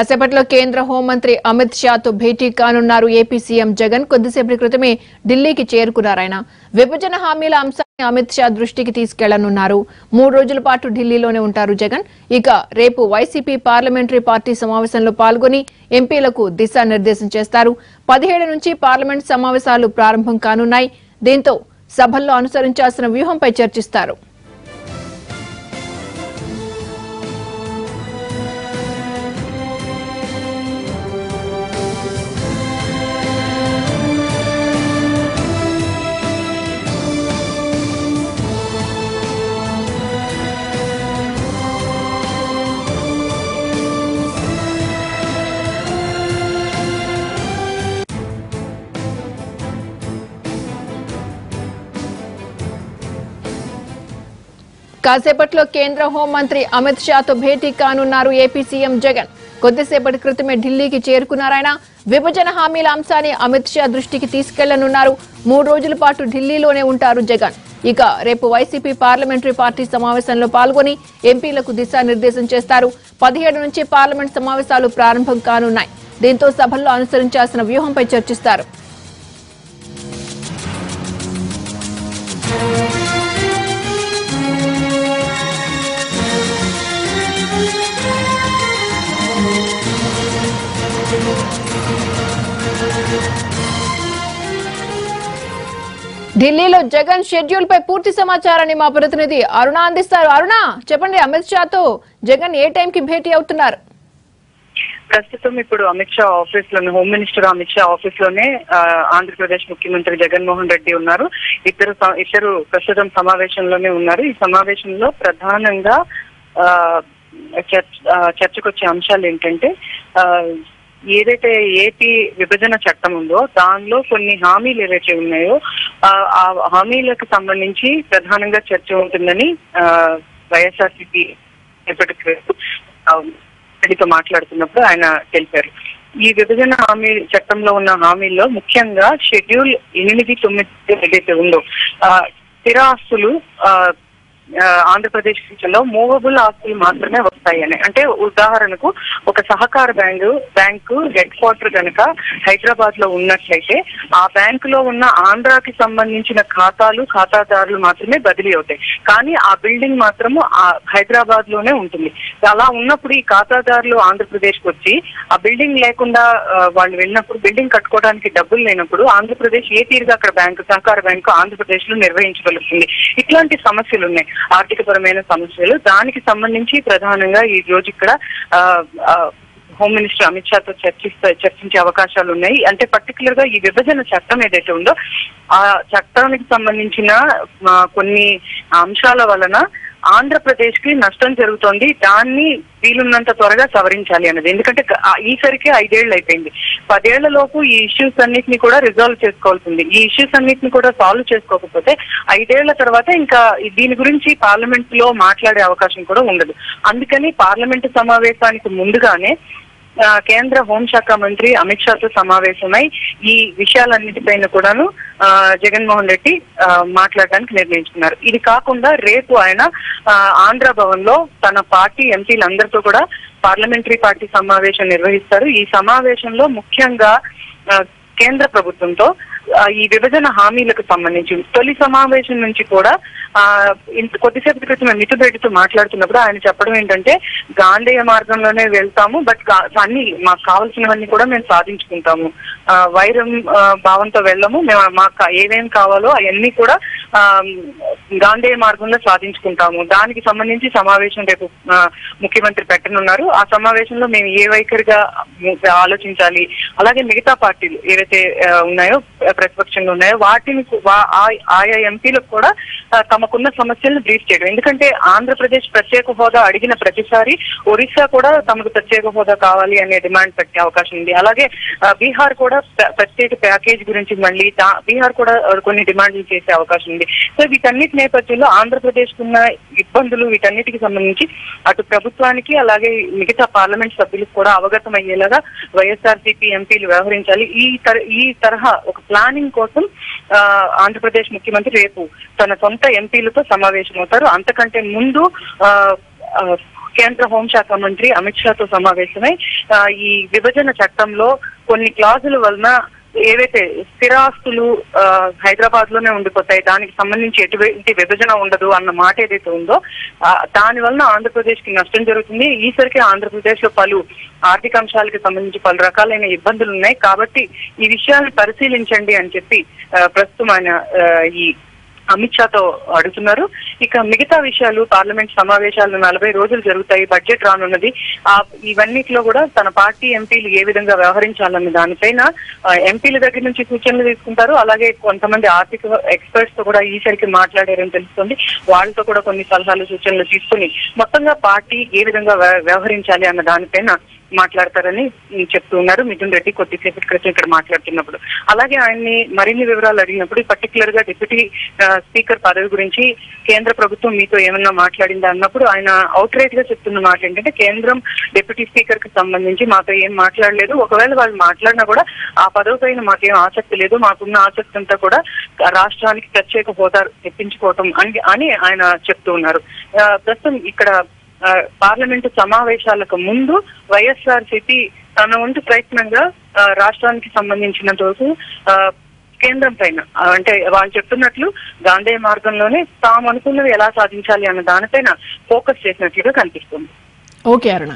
కాసేపట్లో కేంద్ర హోంమంత్రి అమిత్ షాతో భేటీ కానున్నారు ఏపీ సీఎం జగన్. కొద్దిసేపటి క్రితమే ఢిల్లీకి చేరుకున్నారాయన విభజన హామీల అంశాన్ని అమిత్ షా దృష్టికి తీసుకెళ్ళనున్నారు. మూడు రోజుల పాటు ఢిల్లీలోనే ఉంటారు జగన్. ఇక రేపు వైసీపీ పార్లమెంటరీ పార్టీ సమావేశంలో పాల్గొని ఎంపీలకు దిశానిర్దేశం చేస్తారు. పదిహేడు నుంచి పార్లమెంట్ సమావేశాలు ప్రారంభం కానున్నాయి. దీంతో సభల్లో అనుసరించాల్సిన వ్యూహంపై చర్చిస్తారు. కాసేపట్లో కేంద్ర హోంమంత్రి అమిత్ షాతో భేటీ కానున్నారు ఏపీ సీఎం జగన్. కొద్దిసేపటి క్రితమే ఢిల్లీకి చేరుకున్నారాయన విభజన హామీల అంశాన్ని అమిత్ షా దృష్టికి తీసుకెళ్ళనున్నారు. మూడు రోజుల పాటు ఢిల్లీలోనే ఉంటారు జగన్. ఇక రేపు వైసీపీ పార్లమెంటరీ పార్టీ సమావేశంలో పాల్గొని ఎంపీలకు దిశానిర్దేశం చేస్తారు. పదిహేడు నుంచి పార్లమెంట్ సమావేశాలు ప్రారంభం కానున్నాయి. దీంతో సభల్లో అనుసరించాల్సిన వ్యూహంపై చర్చిస్తారు. ఢిల్లీలో జగన్ షెడ్యూల్ పై పూర్తి సమాచారాన్ని మా ప్రతినిధి అరుణ అందిస్తారు. అరుణ చెప్పండి అమిత్ షాతో జగన్ ఏ టైంకి భేటీ అవుతున్నారు? ప్రస్తుతం ఇప్పుడు అమిత్ షా ఆఫీస్లోనే హోమ్ మినిస్టర్ అమిత్ షా ఆఫీస్లోనే ఆంధ్రప్రదేశ్ ముఖ్యమంత్రి జగన్మోహన్ రెడ్డి ఉన్నారు. ఇద్దరు ఇద్దరు ప్రస్తుతం సమావేశంలోనే ఉన్నారు. ఈ సమావేశంలో ప్రధానంగా ఆ, చర్చ ఆ, చర్చకొచ్చే అంశాలు ఏంటంటే ఆ, ఏదైతే ఏపీ విభజన చట్టం ఉందో దానిలో కొన్ని హామీలు ఏవైతే ఉన్నాయో ఆ హామీలకు సంబంధించి ప్రధానంగా చర్చ ఉంటుందని ఆ, వైఎస్ఆర్సీపీ ఎప్పటికీ రెడ్డితో మాట్లాడుతున్నప్పుడు ఆయన తెలిపారు. ఈ విభజన హామీ చట్టంలో ఉన్న హామీల్లో ముఖ్యంగా షెడ్యూల్ ఎనిమిది తొమ్మిది ఏదైతే ఉందో ఆ, ఆంధ్రప్రదేశ్లో మూవబుల్ ఆస్తులు మాత్రమే వస్తాయని. అంటే ఉదాహరణకు ఒక సహకార బ్యాంకు బ్యాంకు హెడ్ క్వార్టర్ కనుక హైదరాబాద్లో ఉన్నట్లయితే ఆ బ్యాంకు లో ఉన్న ఆంధ్రాకి సంబంధించిన ఖాతాలు ఖాతాదారులు మాత్రమే బదిలీ అవుతాయి. కానీ ఆ బిల్డింగ్ మాత్రము ఆ హైదరాబాద్లోనే ఉంటుంది. అలా ఉన్నప్పుడు ఈ ఖాతాదారులు ఆంధ్రప్రదేశ్ వచ్చి ఆ బిల్డింగ్ లేకుండా వాళ్ళు వెళ్ళినప్పుడు బిల్డింగ్ కట్టుకోవడానికి డబ్బులు లేనప్పుడు ఆంధ్రప్రదేశ్ ఏ తీరుగా అక్కడ బ్యాంకు సహకార బ్యాంకు ఆంధ్రప్రదేశ్లో నిర్వహించగలుగుతుంది. ఇట్లాంటి సమస్యలు ఉన్నాయి ఆర్థిక పరమైన సమస్యలు. దానికి సంబంధించి ప్రధానంగా ఈ రోజు ఇక్కడ ఆ, హోమ్ మినిస్టర్ అమిత్ షాతో చర్చిస్తా చర్చించే అవకాశాలు ఉన్నాయి. అంటే పర్టికులర్గా ఈ విభజన చట్టం ఏదైతే ఉందో ఆ చట్టానికి సంబంధించిన కొన్ని అంశాల వలన ఆంధ్రప్రదేశ్కి నష్టం జరుగుతోంది. దాన్ని వీలున్నంత త్వరగా సవరించాలి అన్నది. ఎందుకంటే గ- ఈసరికి ఐదేళ్ళు అయిపోయింది. పదేళ్ళ లోపు ఈ ఇష్యూస్ అన్నిటిని కూడా రిజాల్వ్ చేసుకోవాల్సింది ఈ ఇష్యూస్ అన్నిటిని కూడా సాల్వ్ చేసుకోకపోతే ఐదేళ్ళ తర్వాత ఇంకా దీని గురించి పార్లమెంట్లో మాట్లాడే అవకాశం కూడా ఉండదు. అందుకని పార్లమెంటు సమావేశానికి ముందుగానే ఆ, కేంద్ర హోంశాఖ మంత్రి అమిత్ షాతో సమావేశమై ఈ విషయాలన్నిటిపైన కూడాను ఆ, జగన్మోహన్ రెడ్డి ఆ, మాట్లాడడానికి నిర్ణయించుకున్నారు. ఇది కాకుండా రేపు ఆయన ఆ, ఆంధ్ర భవన్లో తన పార్టీ ఎంపీలందరితో కూడా పార్లమెంటరీ పార్టీ సమావేశం నిర్వహిస్తారు. ఈ సమావేశంలో ముఖ్యంగా ఆ, కేంద్ర ప్రభుత్వంతో ఈ విభజన హామీలకు సంబంధించి తొలి సమావేశం నుంచి కూడా ఆ ఇంత కొద్దిసేపటి క్రితం మిథున్ రెడ్డితో మాట్లాడుతున్నప్పుడు ఆయన చెప్పడం ఏంటంటే గాంధేయ మార్గంలోనే వెళ్తాము బట్ అన్ని మాకు కావాల్సినవన్నీ కూడా మేము సాధించుకుంటాము. ఆ, వైరం భావంతో వెళ్ళము మేము మాకు ఏమేం కావాలో అవన్నీ కూడా ఆ, గాంధేయ మార్గంలో సాధించుకుంటాము. దానికి సంబంధించి సమావేశం రేపు ముఖ్యమంత్రి పెట్టనున్నారు. ఆ సమావేశంలో మేము ఏ వైఖరిగా ఆలోచించాలి? అలాగే మిగతా పార్టీలు ఏవైతే ఉన్నాయో ప్రతిపక్షంగా ఉన్నాయో. వాటిని ఆయా ఎంపీలకు కూడా తమకున్న సమస్యలను బ్రీఫ్ చేయడం. ఎందుకంటే ఆంధ్రప్రదేశ్ ప్రత్యేక హోదా అడిగిన ప్రతిసారి ఒరిస్సా కూడా తమకు ప్రత్యేక హోదా కావాలి అనే డిమాండ్ పెట్టే అవకాశం ఉంది. అలాగే బీహార్ కూడా ప్రత్యేక ప్యాకేజ్ గురించి మళ్ళీ బీహార్ కూడా కొన్ని డిమాండ్లు చేసే అవకాశం ఉంది. సో వీటన్నిటి నేపథ్యంలో ఆంధ్రప్రదేశ్ ఉన్న ఇబ్బందులు వీటన్నిటికి సంబంధించి అటు ప్రభుత్వానికి అలాగే మిగతా పార్లమెంట్ సభ్యులకు కూడా అవగతం అయ్యేలాగా వైఎస్ఆర్సీపీ ఎంపీలు వ్యవహరించాలి. ఈ తర ఈ తరహా ఒక ప్లాన్ ప్లానింగ్ కోసం ఆ, ఆంధ్రప్రదేశ్ ముఖ్యమంత్రి రేపు తన సొంత ఎంపీలతో సమావేశమవుతారు. అంతకంటే ముందు ఆ, కేంద్ర హోంశాఖ మంత్రి అమిత్ షాతో సమావేశమై ఈ విభజన చట్టంలో కొన్ని క్లాజుల వలన ఏవైతే స్థిరాస్తులు హైదరాబాద్లోనే ఉండిపోతాయి దానికి సంబంధించి ఎటువంటి విభజన ఉండదు అన్న మాట ఏదైతే ఉందో దాని వలన ఆంధ్రప్రదేశ్కి నష్టం జరుగుతుంది. ఈసరికి ఆంధ్రప్రదేశ్లో పలు ఆర్థిక అంశాలకు సంబంధించి పలు రకాలైన ఇబ్బందులు ఉన్నాయి కాబట్టి ఈ విషయాన్ని పరిశీలించండి అని చెప్పి ప్రస్తుతం ఆయన ఆ, ఈ అమిత్ షాతో అడుగుతున్నారు. ఇక మిగతా విషయాలు పార్లమెంట్ సమావేశాలు నలభై రోజులు జరుగుతాయి బడ్జెట్ రానున్నది. ఆ ఇవన్నిట్లో కూడా తన పార్టీ ఎంపీలు ఏ విధంగా వ్యవహరించాలన్న దానిపైన ఎంపీల దగ్గర నుంచి సూచనలు తీసుకుంటారు. అలాగే కొంతమంది ఆర్థిక ఎక్స్పర్ట్స్తో కూడా ఈసరికి మాట్లాడారని తెలుస్తుంది. వాళ్ళతో కూడా కొన్ని సలహాలు సూచనలు తీసుకుని మొత్తంగా పార్టీ ఏ విధంగా వ్యవహరించాలి అన్న దానిపైన మాట్లాడతారని చెప్తున్నారు చెప్తూ ఉన్నారు. మిథున్ రెడ్డి కొద్దిసేపటి క్రితం ఇక్కడ మాట్లాడుతున్నప్పుడు. అలాగే ఆయన్ని మరిన్ని వివరాలు అడిగినప్పుడు పర్టికులర్గా డిప్యూటీ స్పీకర్ పదవి గురించి కేంద్ర ప్రభుత్వం మీతో ఏమన్నా మాట్లాడిందా అన్నప్పుడు ఆయన అవుట్ రైట్గా చెప్తున్న మాట ఏంటంటే కేంద్రం డిప్యూటీ స్పీకర్కి సంబంధించి మాతో ఏం మాట్లాడలేదు. ఒకవేళ వాళ్ళు మాట్లాడినా కూడా ఆ పదవి పైన మాకేం ఆసక్తి లేదు. మాకున్న ఆసక్తి అంతా కూడా రాష్ట్రానికి ప్రత్యేక హోదా తెప్పించుకోవటం అని అని ఆయన చెప్తూ ఉన్నారు. ఆ, ప్రస్తుతం ఇక్కడ పార్లమెంటు సమావేశాలకు ముందు వైఎస్ఆర్ సిపి తన వంతు ప్రయత్నంగా ఆ, రాష్ట్రానికి సంబంధించినంత వరకు ఆ, కేంద్రం పైన అంటే వాళ్ళు చెప్తున్నట్లు గాంధీ మార్గంలోనే తాము అనుకున్నది ఎలా సాధించాలి అన్న దానిపైన ఫోకస్ చేసినట్లుగా కనిపిస్తుంది. ఓకే అరుణ.